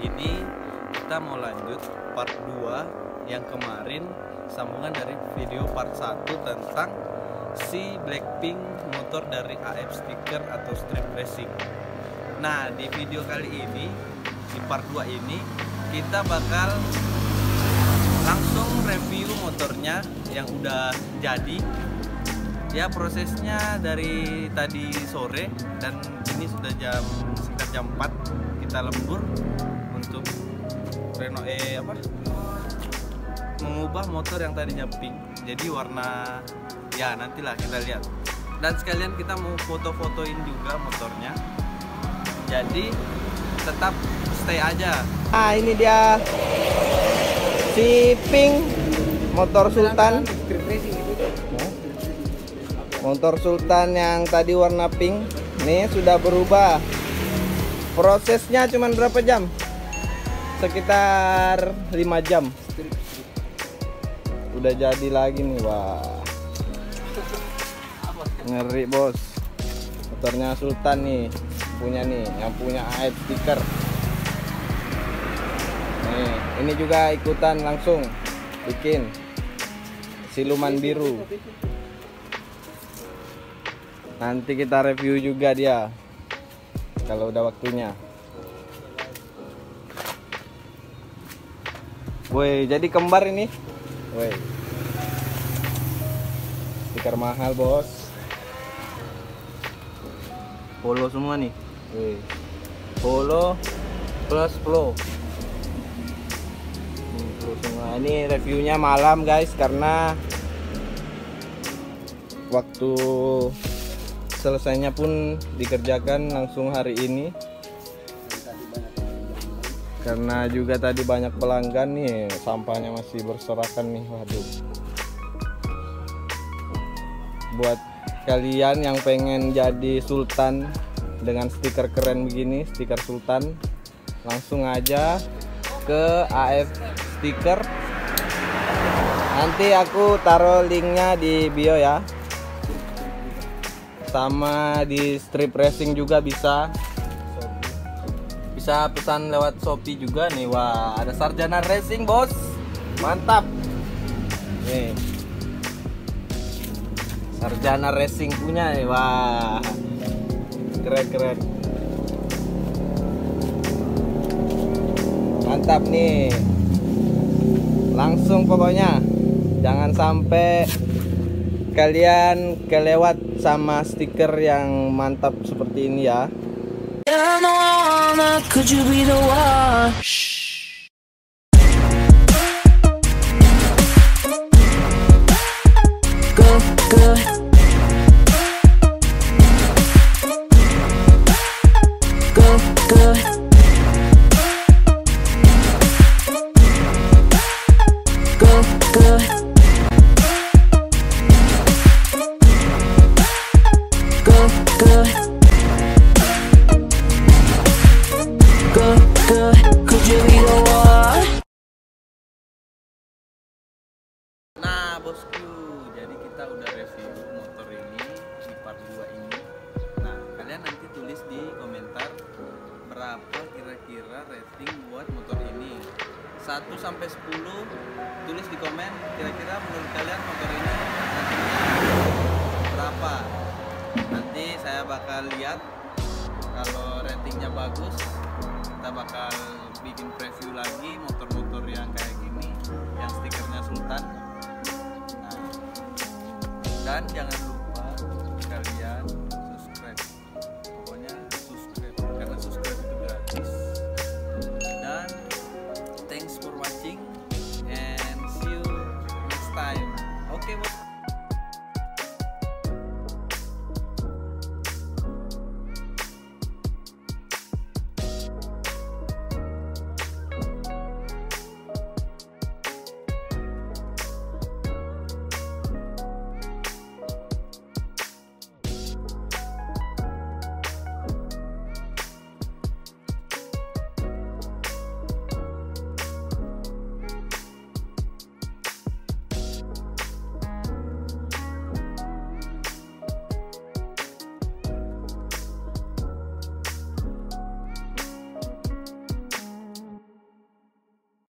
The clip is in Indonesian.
ini kita mau lanjut part 2 yang kemarin sambungan dari video part 1 tentang si Blackpink motor dari AF sticker atau strip racing. Nah, di video kali ini di part 2 ini kita bakal langsung review motornya yang udah jadi ya prosesnya dari tadi sore dan ini sudah jam sekitar jam 4 kita lembur untuk reno eh apa? Mengubah motor yang tadinya pink jadi warna ya nantilah kita lihat. Dan sekalian kita mau foto-fotoin juga motornya. Jadi tetap stay aja. Nah ini dia. Si Pink motor Sultan. Motor Sultan yang tadi warna pink nih sudah berubah. Prosesnya cuma berapa jam? Sekitar 5 jam. Udah jadi lagi nih wah. Ngeri bos. Motornya Sultan nih punya nih yang punya AF stiker. Nih ini juga ikutan langsung bikin siluman biru nanti kita review juga dia kalau udah waktunya Woi, jadi kembar ini. Woi. Stiker mahal, Bos. Polo semua nih. Woi. Polo plus flow. Flow semua. Ini reviewnya malam, guys, karena waktu selesainya pun dikerjakan langsung hari ini. Karena juga tadi banyak pelanggan nih sampahnya masih berserakan nih waduh. Buat kalian yang pengen jadi sultan dengan stiker keren begini stiker sultan langsung aja ke AF stiker. Nanti aku taruh linknya di bio ya sama di strip racing juga bisa. Bisa pesan lewat Shopee juga nih. Wah ada sarjana racing bos. Mantap. Nih. Sarjana racing punya nih. Wah keren keren. Mantap nih. Langsung pokoknya. Jangan sampai kalian kelewat sama stiker yang mantap seperti ini ya Nah, bosku, jadi kita udah review motor ini di part 2 ini. Nah, kalian nanti tulis di komentar berapa kira-kira rating buat motor ini. 1 sampai 10 tulis di komen kira-kira menurut kalian motor ini ratingnya berapa. Nanti saya bakal lihat kalau ratingnya bagus kita bakal bikin preview lagi motor-motor yang kayak gini yang stikernya Sultan. Nah, dan jangan